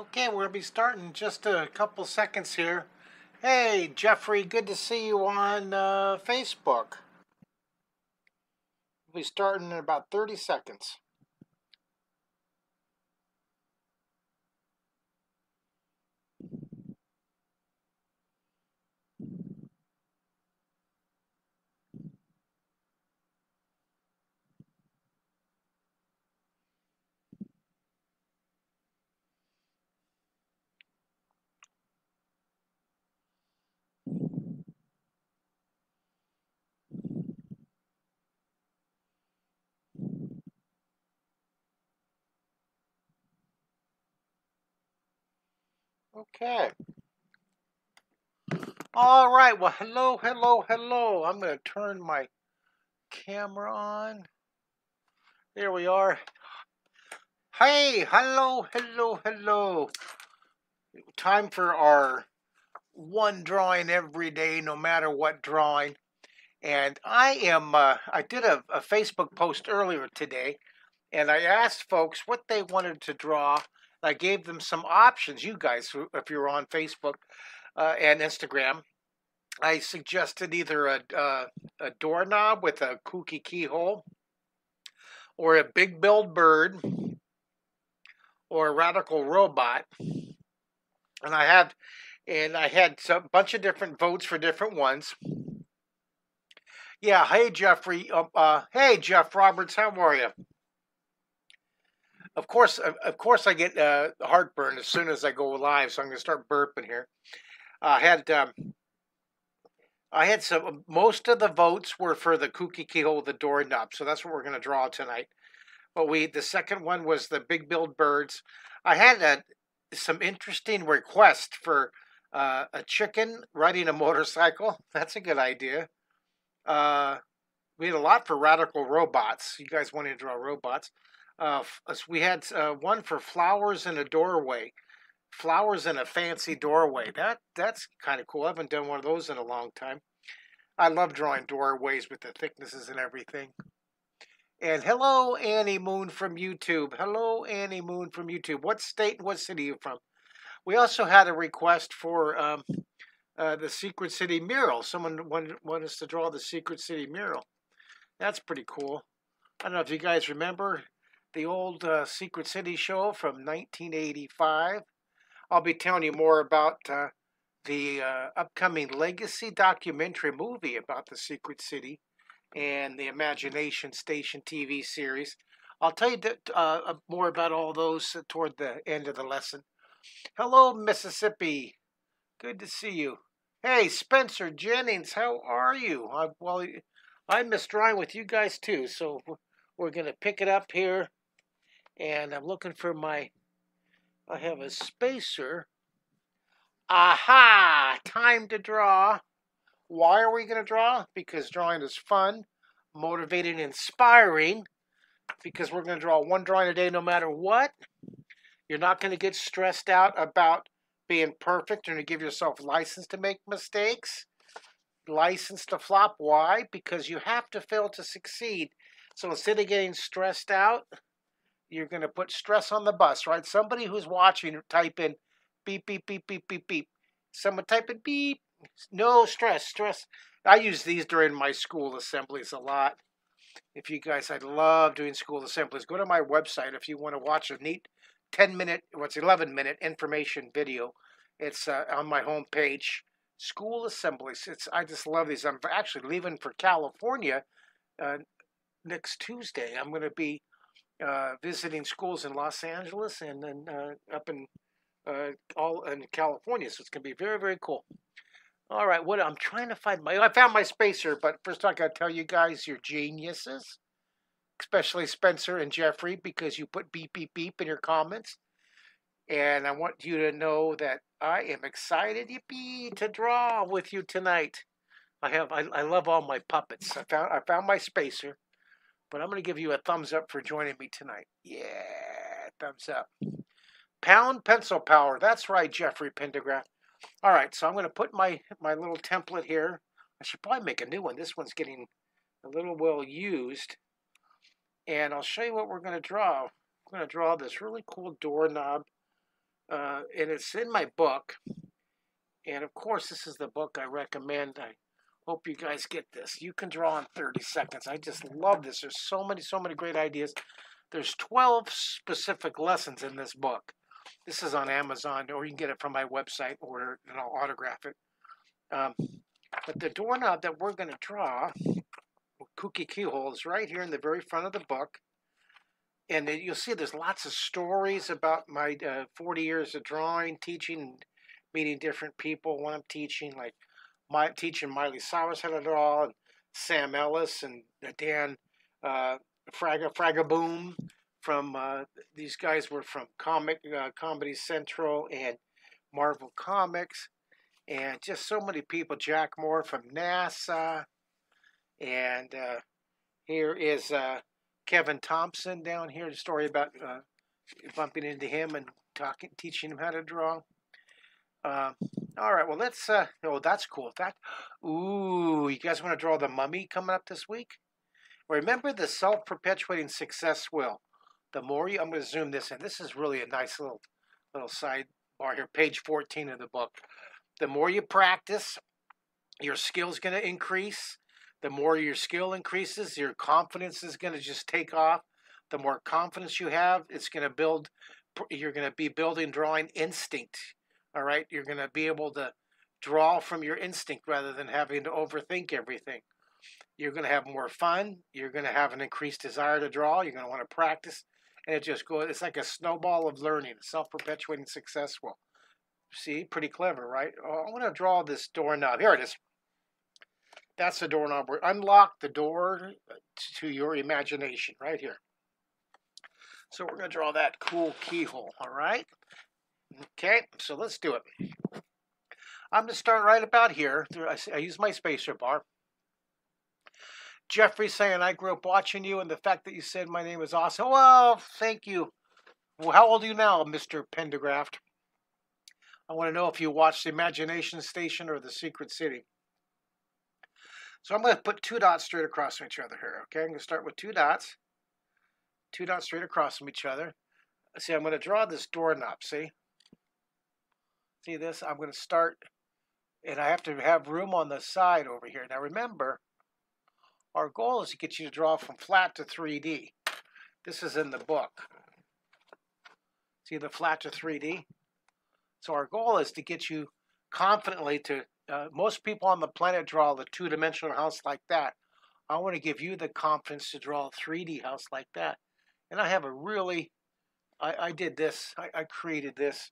Okay, we're going to be starting in just a couple seconds here. Hey, Jeffrey, good to see you on uh, Facebook. We'll be starting in about 30 seconds. Okay. All right. Well, hello, hello, hello. I'm going to turn my camera on. There we are. Hey, hello, hello, hello. Time for our one drawing every day, no matter what drawing. And I am, uh, I did a, a Facebook post earlier today, and I asked folks what they wanted to draw I gave them some options. You guys, if you're on Facebook uh, and Instagram, I suggested either a, a, a doorknob with a kooky keyhole, or a big billed bird, or a radical robot. And I had, and I had a bunch of different votes for different ones. Yeah, hey Jeffrey, uh, uh, hey Jeff Roberts, how are you? Of course, of course, I get uh, heartburn as soon as I go live, so I'm going to start burping here. I had um, I had some. Most of the votes were for the kooky keyhole, the doorknob, so that's what we're going to draw tonight. But we, the second one was the big billed birds. I had a, some interesting requests for uh, a chicken riding a motorcycle. That's a good idea. Uh, we had a lot for radical robots. You guys wanted to draw robots. Uh, we had uh, one for flowers in a doorway, flowers in a fancy doorway. That that's kind of cool. I haven't done one of those in a long time. I love drawing doorways with the thicknesses and everything. And hello, Annie Moon from YouTube. Hello, Annie Moon from YouTube. What state and what city are you from? We also had a request for um, uh, the Secret City mural. Someone wanted, wanted us to draw the Secret City mural. That's pretty cool. I don't know if you guys remember the old uh, Secret City show from 1985. I'll be telling you more about uh, the uh, upcoming Legacy documentary movie about the Secret City and the Imagination Station TV series. I'll tell you that, uh, uh, more about all those toward the end of the lesson. Hello, Mississippi. Good to see you. Hey, Spencer Jennings, how are you? I, well, I miss drawing with you guys too, so we're going to pick it up here and I'm looking for my, I have a spacer. Aha! Time to draw. Why are we going to draw? Because drawing is fun, motivating, inspiring. Because we're going to draw one drawing a day no matter what. You're not going to get stressed out about being perfect. Going to give yourself license to make mistakes. License to flop. Why? Because you have to fail to succeed. So instead of getting stressed out, you're going to put stress on the bus, right? Somebody who's watching, type in beep, beep, beep, beep, beep, beep. Someone type in beep. No stress, stress. I use these during my school assemblies a lot. If you guys, I love doing school assemblies. Go to my website if you want to watch a neat 10 minute, what's 11 minute information video. It's uh, on my homepage. School assemblies. It's I just love these. I'm actually leaving for California uh, next Tuesday. I'm going to be uh, visiting schools in Los Angeles and then uh, up in uh, all in California. So it's going to be very very cool. All right, what I'm trying to find my I found my spacer, but first I got to tell you guys you're geniuses, especially Spencer and Jeffrey because you put beep beep beep in your comments, and I want you to know that I am excited yippee to draw with you tonight. I have I, I love all my puppets. I found I found my spacer. But I'm going to give you a thumbs up for joining me tonight. Yeah, thumbs up. Pound pencil power. That's right, Jeffrey Pendergraft. All right, so I'm going to put my, my little template here. I should probably make a new one. This one's getting a little well used. And I'll show you what we're going to draw. I'm going to draw this really cool doorknob uh, and it's in my book. And of course, this is the book I recommend. I hope you guys get this. You can draw in 30 seconds. I just love this. There's so many, so many great ideas. There's 12 specific lessons in this book. This is on Amazon, or you can get it from my website, or and I'll autograph it. Um, but the doorknob that we're going to draw, Kooky Keyhole, is right here in the very front of the book. And you'll see there's lots of stories about my uh, 40 years of drawing, teaching, meeting different people when I'm teaching, like my teaching Miley Cyrus how to draw, and Sam Ellis and Dan uh, Fraga Fragaboom from uh, these guys were from Comic uh, Comedy Central and Marvel Comics, and just so many people. Jack Moore from NASA, and uh, here is uh, Kevin Thompson down here. The story about uh, bumping into him and talking, teaching him how to draw. All right, well let's. Uh, oh, that's cool. That. Ooh, you guys want to draw the mummy coming up this week? Remember the self-perpetuating success will. The more you, I'm going to zoom this in. This is really a nice little little sidebar here, page 14 of the book. The more you practice, your skill's going to increase. The more your skill increases, your confidence is going to just take off. The more confidence you have, it's going to build. You're going to be building drawing instinct. All right, you're going to be able to draw from your instinct rather than having to overthink everything. You're going to have more fun. You're going to have an increased desire to draw. You're going to want to practice. And it just goes, it's like a snowball of learning, self perpetuating success will. See, pretty clever, right? Oh, I want to draw this doorknob. Here it is. That's the doorknob. Unlock the door to your imagination right here. So we're going to draw that cool keyhole, all right? Okay, so let's do it. I'm going to start right about here. I use my spacer bar. Jeffrey saying, I grew up watching you, and the fact that you said my name is awesome. Well, thank you. Well, how old are you now, Mr. Pendergraft? I want to know if you watched the Imagination Station or The Secret City. So I'm going to put two dots straight across from each other here. Okay, I'm going to start with two dots. Two dots straight across from each other. See, I'm going to draw this doorknob, see? See this? I'm going to start, and I have to have room on the side over here. Now remember, our goal is to get you to draw from flat to 3D. This is in the book. See the flat to 3D? So our goal is to get you confidently to, uh, most people on the planet draw the two-dimensional house like that. I want to give you the confidence to draw a 3D house like that. And I have a really, I, I did this, I, I created this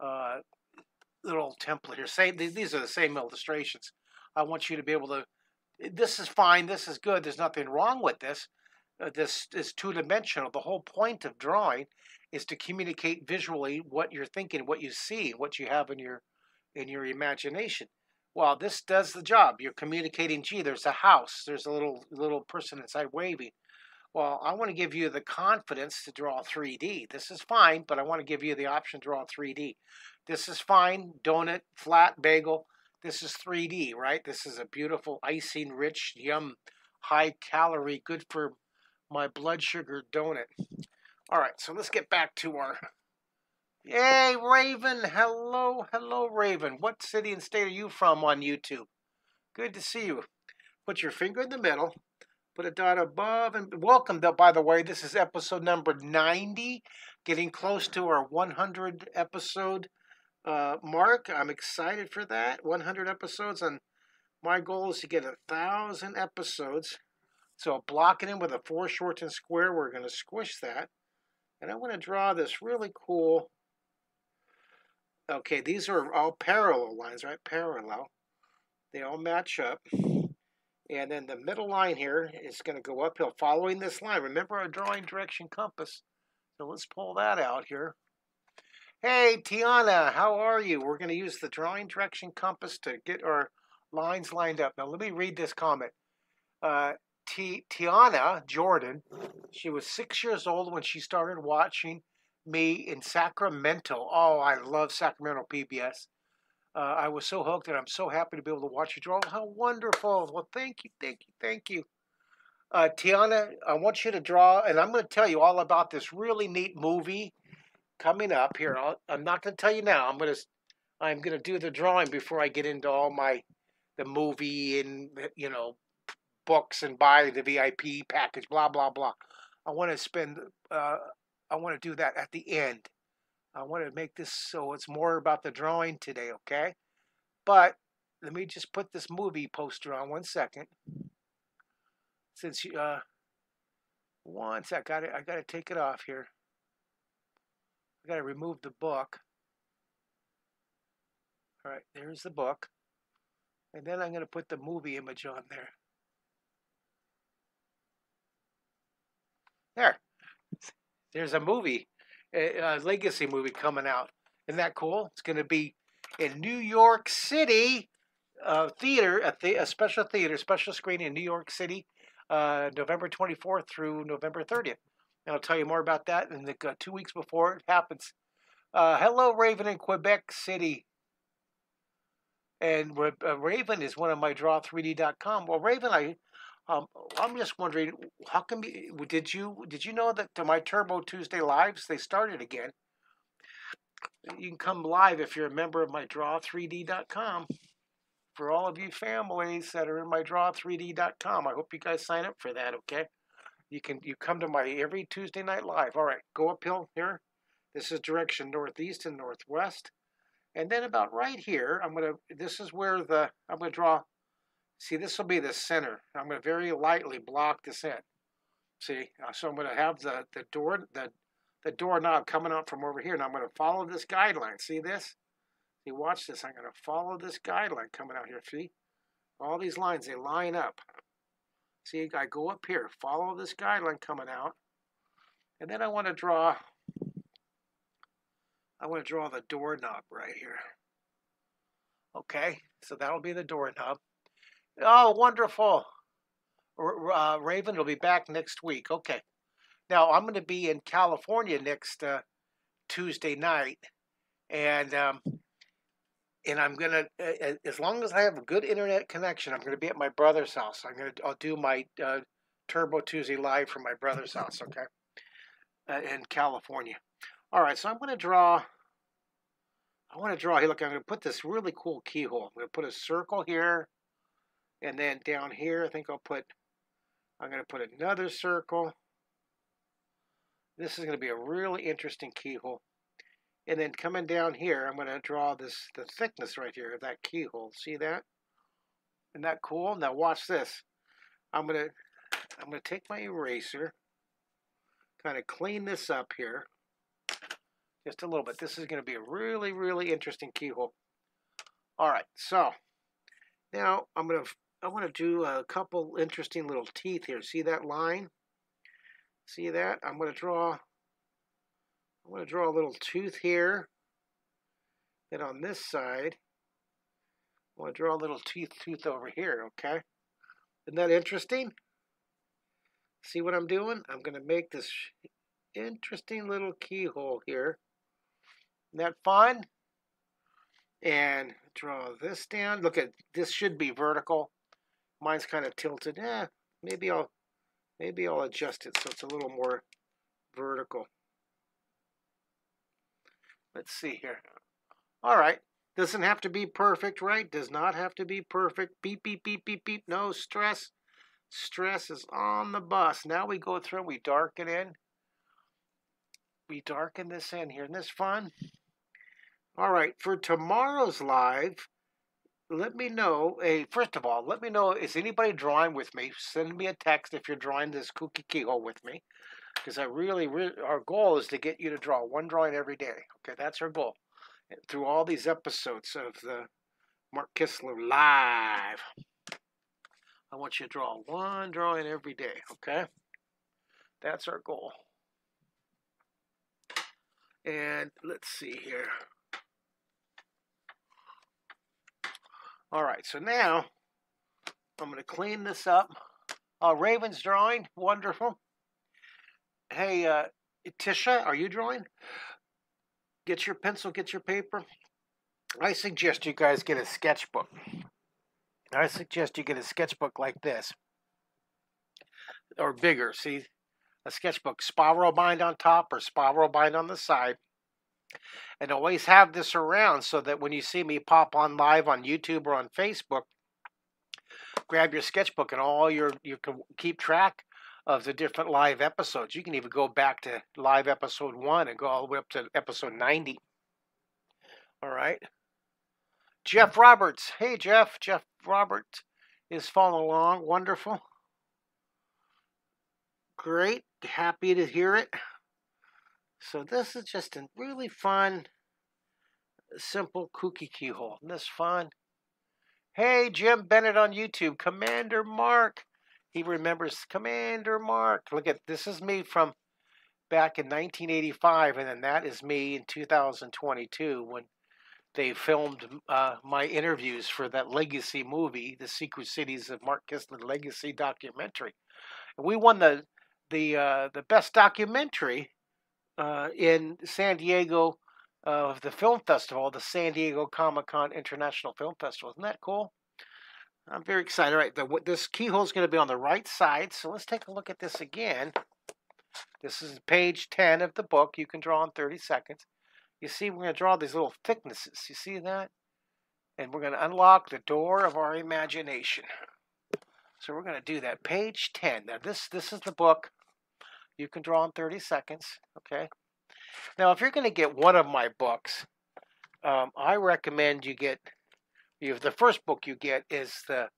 uh, little template here. Same, these are the same illustrations. I want you to be able to this is fine, this is good, there's nothing wrong with this. Uh, this is two dimensional. The whole point of drawing is to communicate visually what you're thinking, what you see, what you have in your in your imagination. Well, this does the job. You're communicating, gee, there's a house, there's a little little person inside waving. Well, I want to give you the confidence to draw 3D. This is fine, but I want to give you the option to draw 3D. This is fine, donut, flat, bagel. This is 3D, right? This is a beautiful icing rich, yum, high calorie, good for my blood sugar donut. All right, so let's get back to our. Yay, Raven! Hello, hello, Raven. What city and state are you from on YouTube? Good to see you. Put your finger in the middle, put a dot above, and welcome, by the way. This is episode number 90, getting close to our 100 episode uh, mark. I'm excited for that. 100 episodes, and my goal is to get a thousand episodes. So block it in with a four short and square. We're going to squish that. And I want to draw this really cool. Okay, these are all parallel lines, right? Parallel. They all match up. And then the middle line here is going to go uphill following this line. Remember our drawing direction compass. So let's pull that out here. Hey, Tiana, how are you? We're going to use the drawing direction compass to get our lines lined up. Now, let me read this comment. Uh, T- Tiana Jordan, she was six years old when she started watching me in Sacramento. Oh, I love Sacramento PBS. Uh, I was so hooked, and I'm so happy to be able to watch you draw. How wonderful! Well, thank you, thank you, thank you. Uh, Tiana, I want you to draw, and I'm going to tell you all about this really neat movie coming up here. i am not going to tell you now. I'm going to I'm going to do the drawing before I get into all my the movie and you know books and buy the VIP package. Blah blah blah. I want to spend. Uh, I want to do that at the end. I want to make this so it's more about the drawing today. Okay, but let me just put this movie poster on one second. Since you, uh, once I got it, I got to take it off here. I got to remove the book. All right, there's the book. And then I'm going to put the movie image on there. There. There's a movie, a, legacy movie coming out. Isn't that cool? It's going to be in New York City uh, theater, a, the, a special theater, special screening in New York City, uh, November 24th through November 30th. And I'll tell you more about that in the uh, two weeks before it happens. Uh, hello, Raven in Quebec City. And uh, Raven is one of my draw3d.com. Well, Raven, I, um, I'm just wondering, how come you, did you did you know that my Turbo Tuesday lives they started again? You can come live if you're a member of my draw3d.com. For all of you families that are in my draw3d.com, I hope you guys sign up for that. Okay, you can you come to my every Tuesday night live. All right, go uphill here. This is direction northeast and northwest. And then about right here, I'm to, this is where the, I'm to draw, see, this will be the center. I'm going to very lightly block this in. See, uh, so I'm going to have the, the door, the, the doorknob coming out from over here. And I'm going to follow this guideline. See this? See, watch this. I'm going to follow this guideline coming out here. See? All these lines, they line up. See, I go up here, follow this guideline coming out. And then I want to draw I want to draw the doorknob right here. Okay, so that'll be the doorknob. Oh, wonderful. Uh, Raven will be back next week. Okay. Now, I'm going to be in California next uh, Tuesday night. And um, and I'm going to, as long as I have a good internet connection, I'm going to be at my brother's house. I'm going to, I'll do my uh, Turbo Tuesday live from my brother's house, okay, uh, in California. All right, so I'm going to draw, I want to draw here. Look, I'm going to put this really cool keyhole. I'm going to put a circle here, and then down here, I think I'll put, I'm going to put another circle. This is going to be a really interesting keyhole. And then coming down here, I'm going to draw this, the thickness right here of that keyhole. See that? Isn't that cool? Now watch this. I'm going to, I'm going to take my eraser, kind of clean this up here just a little bit. This is going to be a really, really interesting keyhole. All right, so now I'm going to, I want to do a couple interesting little teeth here. See that line? See that? I'm going to draw, I'm going to draw a little tooth here. Then on this side, I'm going to draw a little teeth tooth over here, okay? Isn't that interesting? See what I'm doing? I'm going to make this interesting little keyhole here. Isn't that fun? And draw this down. Look at this should be vertical. Mine's kind of tilted. Eh, maybe I'll maybe I'll adjust it so it's a little more vertical. Let's see here. All right. Doesn't have to be perfect, right? Does not have to be perfect. Beep, beep, beep, beep, beep. No stress. Stress is on the bus. Now we go through and we darken in. We darken this in here. Isn't this fun? All right, for tomorrow's live, let me know. Hey, first of all, let me know is anybody drawing with me? Send me a text if you're drawing this kooky keyhole with me, because I really, our goal is to get you to draw one drawing every day. Okay, that's our goal. Eh, through all these episodes of the Mark Kistler live, I want you to draw one drawing every day. Okay, that's our goal. And let's see here. All right, so now I'm going to clean this up. Uh, Raven's drawing, wonderful. Hey, uh, Tisha, are you drawing? Get your pencil, get your paper. I suggest you guys get a sketchbook. I suggest you get a sketchbook like this, or bigger. See, a sketchbook, spiral bind on top or spiral bind on the side. And always have this around so that when you see me pop on live on YouTube or on Facebook, grab your sketchbook and all your you can keep track of the different live episodes. You can even go back to live episode one and go all the way up to episode 90. All right. Jeff Roberts. Hey, Jeff. Jeff Roberts is following along. Wonderful. Great. Happy to hear it. So, this is just a really fun, simple kooky keyhole. Isn't this fun? Hey, Jim Bennett on YouTube. Commander Mark. He remembers Commander Mark. Look at this is me from back in 1985, and then that is me in 2022 when they filmed uh, my interviews for that legacy movie, The Secret Cities of Mark Kistler Legacy documentary. And we won the the uh, the best documentary Uh, in San Diego of the film festival, the San Diego Comic Con International Film Festival. Isn't that cool? I'm very excited. All right, the, this keyhole is going to be on the right side. So let's take a look at this again. This is page 10 of the book. You can draw in 30 seconds. You see, we're going to draw these little thicknesses. You see that? And we're going to unlock the door of our imagination. So we're going to do that. Page 10. Now, this, this is the book. You can draw in 30 seconds. Okay. Now, if you're going to get one of my books, um, I recommend you get you the first book you get is the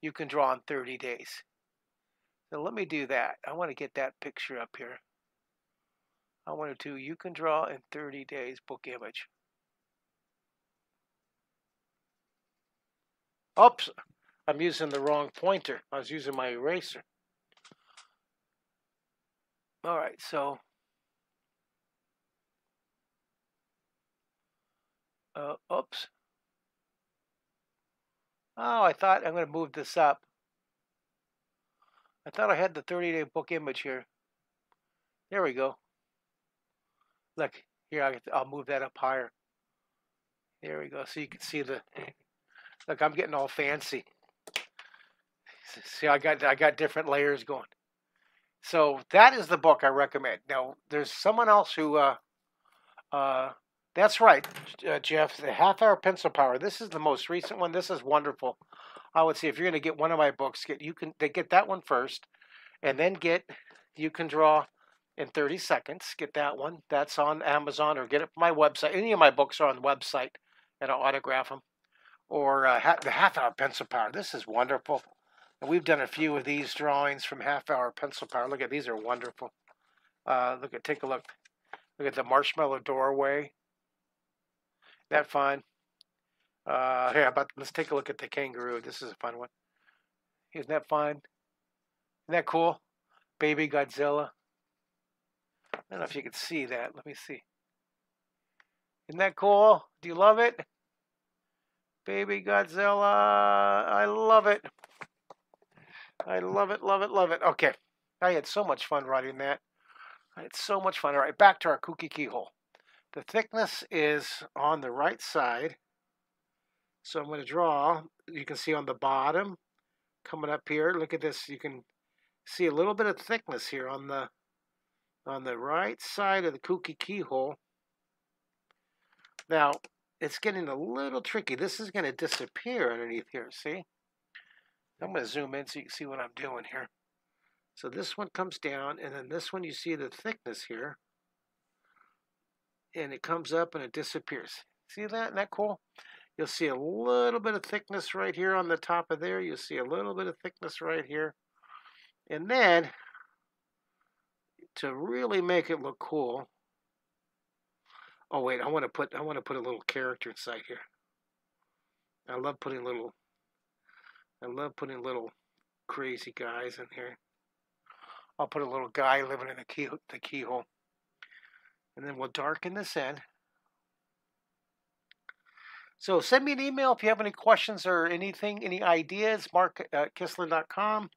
you can draw in 30 days. So let me do that. I want to get that picture up here. I wanted to, do you can draw in 30 days book image. Oops, I'm using the wrong pointer. I was using my eraser. All right, so uh, oops. Oh, I thought I'm going to move this up. I thought I had the 30 day book image here. There we go. Look, here, I'll move that up higher. There we go. So you can see the, look, I'm getting all fancy. See, I got, I got different layers going. So that is the book I recommend. Now, there's someone else who, uh, uh, that's right, uh, Jeff, the half hour pencil power. This is the most recent one. This is wonderful. I would say if you're going to get one of my books, get you can they get that one first, and then get you can draw in 30 seconds. Get that one. That's on Amazon or get it from my website. Any of my books are on the website, and I'll autograph them. Or uh, ha- the half hour pencil power. This is wonderful. And we've done a few of these drawings from half hour pencil power. Look at these are wonderful. Uh, look at take a look. Look at the marshmallow doorway. That fun. Uh, here, about let's take a look at the kangaroo. This is a fun one. Isn't that fun? Isn't that cool? Baby Godzilla. I don't know if you can see that. Let me see. Isn't that cool? Do you love it? Baby Godzilla. I love it. I love it, love it, love it. Okay. I had so much fun writing that. I had so much fun. All right, back to our kooky keyhole. The thickness is on the right side. So I'm going to draw. You can see on the bottom, coming up here. Look at this. You can see a little bit of thickness here on the on the right side of the kooky keyhole. Now, it's getting a little tricky. This is going to disappear underneath here, see? I'm going to zoom in so you can see what I'm doing here. So this one comes down, and then this one you see the thickness here and it comes up and it disappears. See that? Isn't that cool? You'll see a little bit of thickness right here on the top of there. You'll see a little bit of thickness right here. And then, to really make it look cool, oh wait, I want to put I want to put a little character inside here. I love putting little I love putting little crazy guys in here. I'll put a little guy living in the key the keyhole. And then we'll darken this in. So send me an email if you have any questions or anything, any ideas, mark at kistler.com.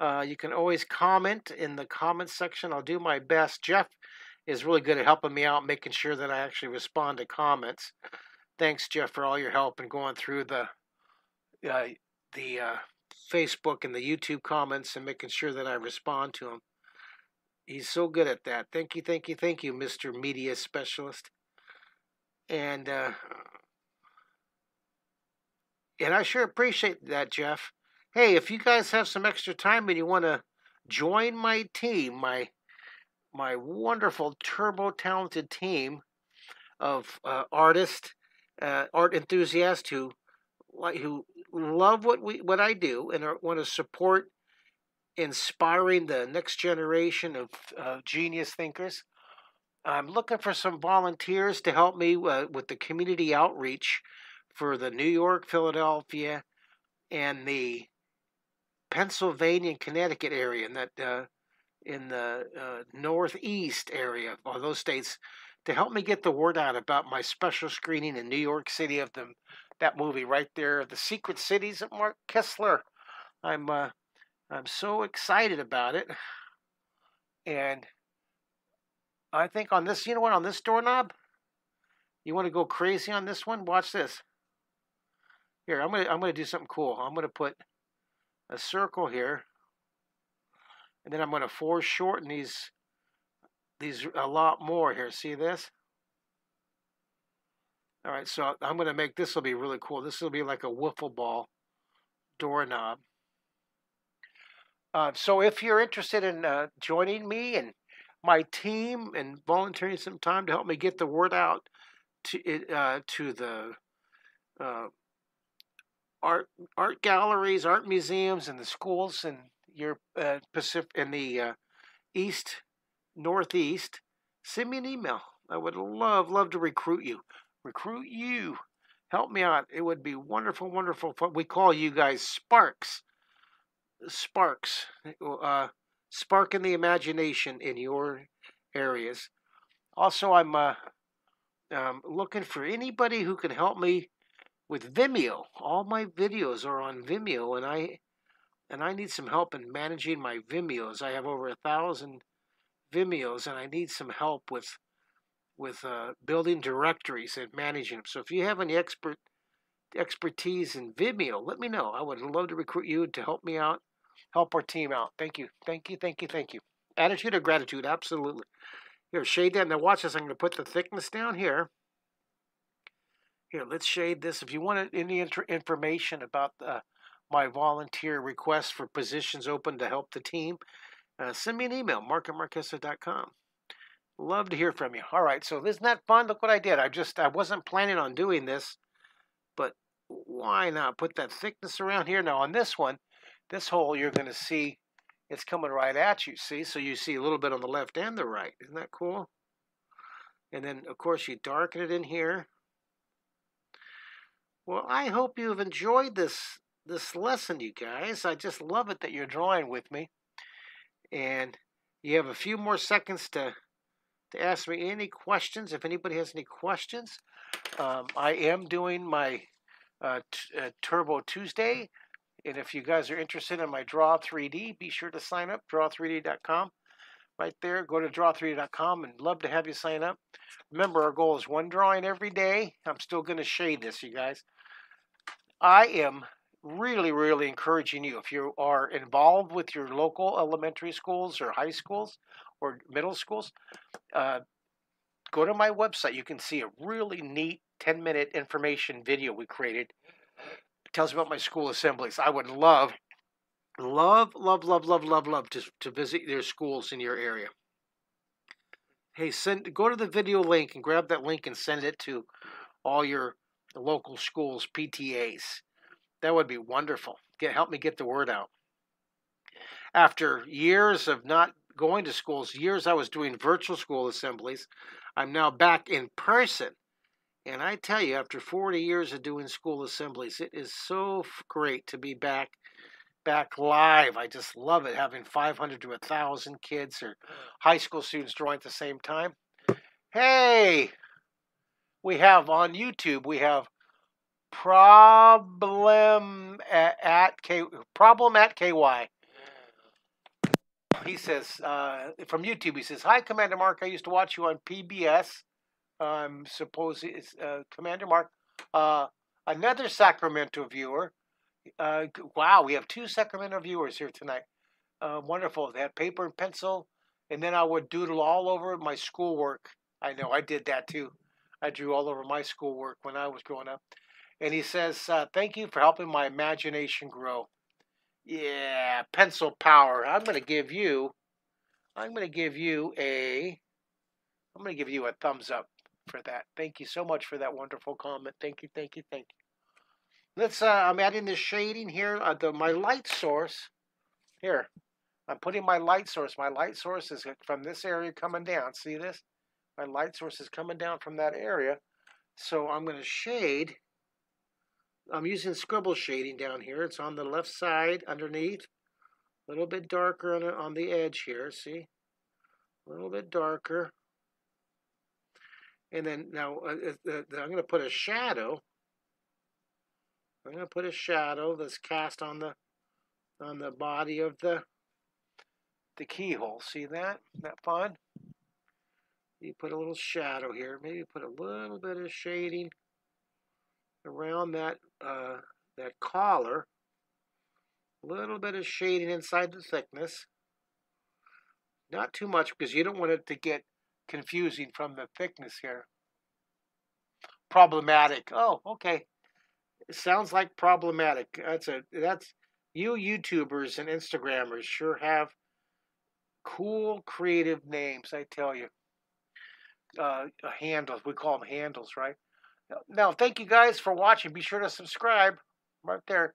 Uh, you can always comment in the comment section. I'll do my best. Jeff is really good at helping me out, making sure that I actually respond to comments. Thanks, Jeff, for all your help and going through the uh, the uh, Facebook and the YouTube comments and making sure that I respond to them. He's so good at that. Thank you, thank you, thank you, Mr. Media Specialist. and uh, and I sure appreciate that, Jeff. Hey, if you guys have some extra time and you want to join my team, my my wonderful turbo talented team of uh, artists, uh, art enthusiasts who like who love what we what I do and want to support inspiring the next generation of uh, genius thinkers. I'm looking for some volunteers to help me uh, with the community outreach for the New York, Philadelphia, and the Pennsylvania and Connecticut area, in that uh, in the uh, northeast area of those states, to help me get the word out about my special screening in New York City of the that movie right there, The Secret Cities of Mark Kistler. I'm uh, I'm so excited about it, and I think on this, you know what, on this doorknob, you want to go crazy on this one? Watch this. Here, I'm gonna I'm gonna do something cool. I'm gonna put a circle here, and then I'm gonna foreshorten these these a lot more here. See this? All right, so I'm gonna make this will be really cool. This will be like a wiffle ball doorknob. Uh, so if you're interested in uh, joining me and my team and volunteering some time to help me get the word out to uh, to the uh, art art galleries, art museums, and the schools in your uh, Pacific in the uh, east, northeast, send me an email. I would love love to recruit you. Recruit you. Help me out. It would be wonderful, wonderful. We call you guys sparks. Sparks. Uh, sparking the imagination in your areas. Also, I'm uh, um, looking for anybody who can help me with Vimeo. All my videos are on Vimeo, and I and I need some help in managing my Vimeos. I have over a thousand Vimeos, and I need some help with with uh, building directories and managing them. So if you have any expert expertise in Vimeo, let me know. I would love to recruit you to help me out, help our team out. Thank you, thank you, thank you, thank you. Attitude of gratitude, absolutely. Here, shade that. Now watch this. I'm going to put the thickness down here. Here, let's shade this. If you want any information about uh, my volunteer request for positions open to help the team, uh, send me an email, mark. Love to hear from you. All right, so isn't that fun? Look what I did. I just I wasn't planning on doing this, but why not put that thickness around here? Now on this one, this hole you're going to see it's coming right at you. See, so you see a little bit on the left and the right. Isn't that cool? And then of course you darken it in here. Well, I hope you've enjoyed this this lesson, you guys. I just love it that you're drawing with me. And you have a few more seconds to to ask me any questions. If anybody has any questions, um, I am doing my uh, uh, Turbo Tuesday. And if you guys are interested in my Draw 3D, be sure to sign up, draw3d.com. Right there, go to draw3d.com and love to have you sign up. Remember, our goal is one drawing every day. I'm still going to shade this, you guys. I am really, really encouraging you if you are involved with your local elementary schools or high schools or middle schools, uh, go to my website. You can see a really neat 10 minute information video we created. It tells about my school assemblies. I would love, love, love, love, love, love, love to, to visit your schools in your area. Hey, send go to the video link and grab that link and send it to all your local schools, PTAs. That would be wonderful. Get help me get the word out. After years of not going to schools, years I was doing virtual school assemblies, I'm now back in person. And I tell you, after 40 years of doing school assemblies, it is so great to be back back live. I just love it having 500 to 1,000 kids or high school students join at the same time. Hey, we have on YouTube, we have problem at, at K problem at KY. He says uh, from YouTube. He says, "Hi, Commander Mark. I used to watch you on PBS. I'm suppose it's uh, Commander Mark. Uh, another Sacramento viewer. Uh, wow, we have two Sacramento viewers here tonight. Uh, wonderful. They had paper and pencil, and then I would doodle all over my schoolwork. I know I did that too. I drew all over my schoolwork when I was growing up. And he says, uh, Thank you for helping my imagination grow. Yeah, pencil power. I'm going to give you, I'm going to give you a, I'm going to give you a thumbs up for that. Thank you so much for that wonderful comment. Thank you, thank you, thank you. Let's, uh, I'm adding the shading here. Uh, the, my light source, here, I'm putting my light source. My light source is from this area coming down. See this? My light source is coming down from that area. So I'm going to shade. I'm using scribble shading down here. It's on the left side underneath. A little bit darker on, on the edge here. See? A little bit darker. And then now uh, uh, I'm going to put a shadow. I'm going to put a shadow that's cast on the on the body of the the keyhole. See that? Isn't that fun? You put a little shadow here. Maybe put a little bit of shading around that uh, that collar. A little bit of shading inside the thickness. Not too much because you don't want it to get confusing from the thickness here. Problematic. Oh, okay. It sounds like problematic. That's a that's you YouTubers and Instagrammers sure have cool creative names, I tell you. Uh, handles, we call them handles, right? Now, thank you guys for watching. Be sure to subscribe right there.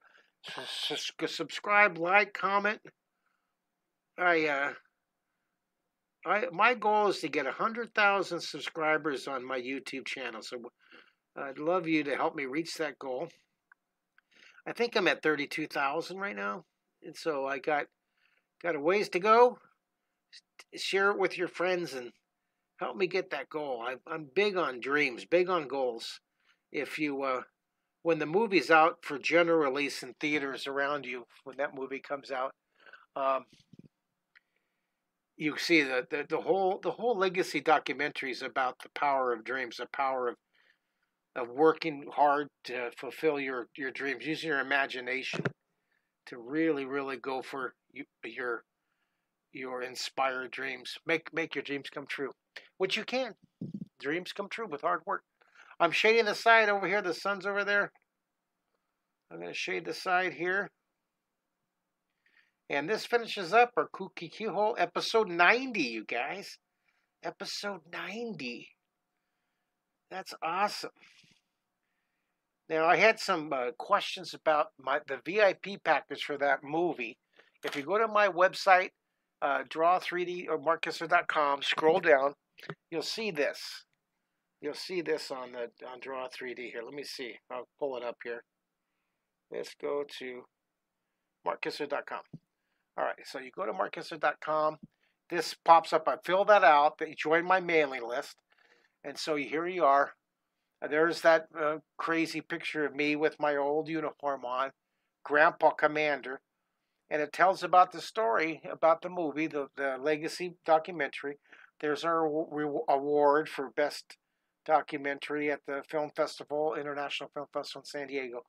S subscribe, like, comment. I uh, I my goal is to get hundred thousand subscribers on my YouTube channel. So I'd love you to help me reach that goal. I think I'm at thirty-two thousand right now, and so I got got a ways to go. Share it with your friends and help me get that goal. I, I'm big on dreams, big on goals. If you uh, when the movie's out for general release in theaters around you, when that movie comes out, um, you see the, the, whole the whole legacy documentary is about the power of dreams, the power of of working hard to fulfill your your dreams, using your imagination to really really go for you, your your inspired dreams. Make make your dreams come true, which you can. Dreams come true with hard work. I'm shading the side over here. The sun's over there. I'm going to shade the side here. And this finishes up our Kooky Keyhole episode 90, you guys. Episode 90. That's awesome. Now, I had some uh, questions about my the VIP package for that movie. If you go to my website, uh, draw3d or markkistler.com, scroll down, you'll see this. You'll see this on the on Draw 3D here. Let me see. I'll pull it up here. Let's go to markkistler.com. All right, so you go to markkistler.com. This pops up. I fill that out. That you join my mailing list, and so here you are. There's that uh, crazy picture of me with my old uniform on, Grandpa Commander, and it tells about the story about the movie, the the legacy documentary. There's our award for best documentary at the film festival, International Film Festival in San Diego,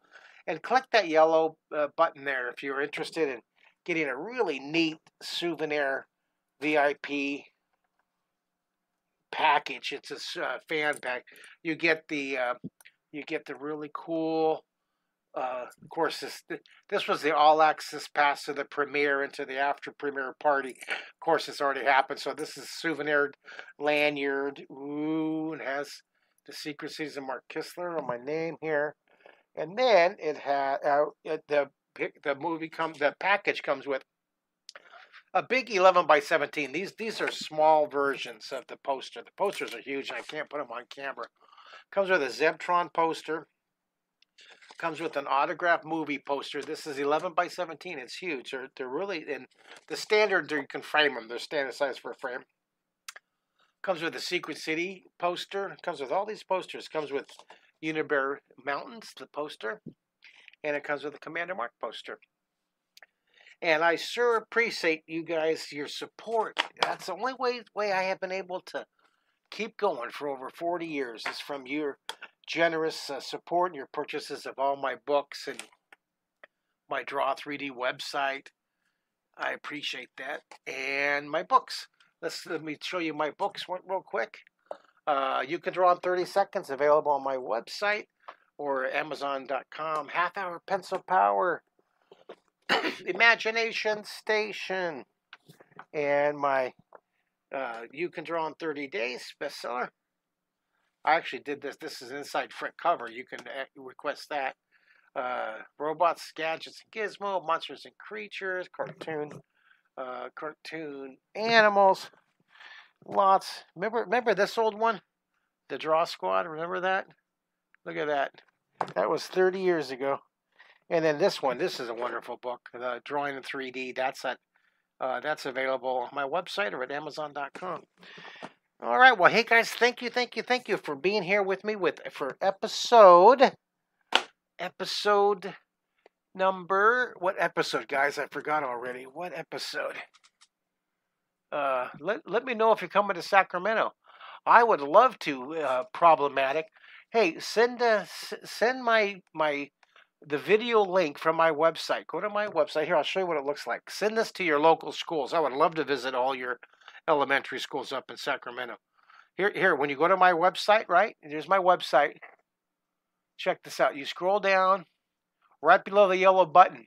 and click that yellow uh, button there if you're interested in getting a really neat souvenir VIP package. It's a uh, fan pack. You get the uh, you get the really cool. Uh, of course, this this was the all access pass to the premiere and to the after premiere party. Of course, it's already happened. So this is souvenir lanyard. Ooh, it has the Secret Cities of Mark Kistler on my name here, and then it had uh, the the movie comes the package comes with a big 11 by 17 these these are small versions of the poster. The posters are huge and i can't put them on camera. Comes with a zebtron poster. Comes with an autograph movie poster. This is 11 by 17 it's huge. They're, they're really in the standard you can frame them they're standard size for a frame. Comes with a secret city poster. Comes with all these posters. Comes with unibear mountains the poster and it comes with a Commander Mark poster. And I sure appreciate you guys, your support. That's the only way, way I have been able to keep going for over 40 years is from your generous uh, support and your purchases of all my books and my Draw 3D website. I appreciate that. And my books. Let's let me show you my books real quick. Uh, you can draw in 30 seconds, available on my website or Amazon.com. Half hour pencil power, imagination station, and my uh, You Can Draw in 30 Days bestseller. I actually did this. This is inside front cover. You can uh, request that. Uh, robots, gadgets, and gizmo, monsters and creatures, cartoon, uh, cartoon animals, lots. Remember, remember this old one, the Draw Squad. Remember that? Look at that. That was 30 years ago. And then this one. This is a wonderful book, the Drawing in 3D. That's at uh, that's available on my website or at Amazon.com. All right. Well, hey guys, thank you, thank you, thank you for being here with me with for episode episode number what episode, guys? I forgot already. What episode? Uh, let let me know if you're coming to Sacramento. I would love to. Uh, problematic. Hey, send a, send my my the video link from my website. Go to my website. Here, I'll show you what it looks like. Send this to your local schools. I would love to visit all your elementary schools up in Sacramento. Here, here. When you go to my website, right? There's my website. Check this out. You scroll down, right below the yellow button.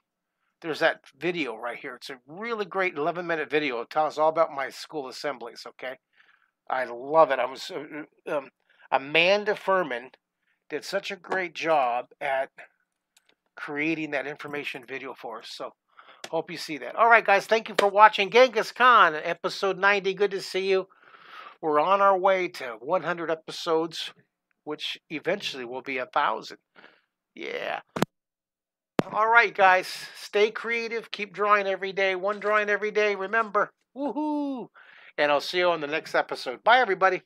There's that video right here. It's a really great 11 minute video. It tells all about my school assemblies. Okay, I love it. I was uh, um, Amanda Furman did such a great job at creating that information video for us. So hope you see that. All right, guys, thank you for watching Genghis Khan, episode 90. Good to see you. We're on our way to 100 episodes, which eventually will be a thousand. Yeah. All right, guys, stay creative. Keep drawing every day. One drawing every day. Remember, woohoo! And I'll see you on the next episode. Bye, everybody.